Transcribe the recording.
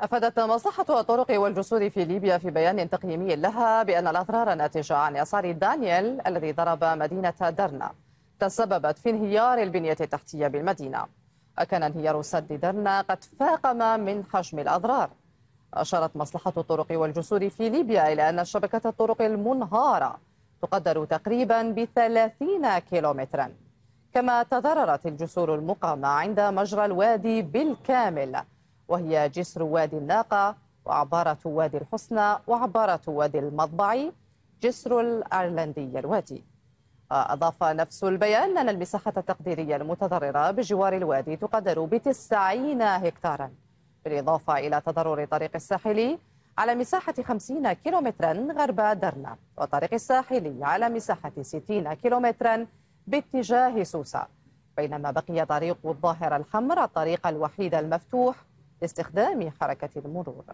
أفادت مصلحة الطرق والجسور في ليبيا في بيان تقييمي لها بأن الأضرار الناتجة عن إعصار دانيال الذي ضرب مدينة درنا. تسببت في انهيار البنية التحتية بالمدينة. وكان انهيار سد درنا قد فاقم من حجم الأضرار. أشارت مصلحة الطرق والجسور في ليبيا إلى أن شبكة الطرق المنهارة تقدر تقريبا بثلاثين كيلومترا. كما تضررت الجسور المقامة عند مجرى الوادي بالكامل. وهي جسر وادي الناقة وعبارة وادي الحسنى وعبارة وادي المطبع جسر الأيرلندي الوادي. أضاف نفس البيان أن المساحة التقديرية المتضررة بجوار الوادي تقدر بتسعين هكتارا. بالإضافة إلى تضرر طريق الساحلي على مساحة 50 كيلومترا غرب درنا وطريق الساحلي على مساحة 60 كيلومترا باتجاه سوسة. بينما بقي طريق الظاهرة الحمراء الطريق الوحيد المفتوح لاستخدام حركة المرور.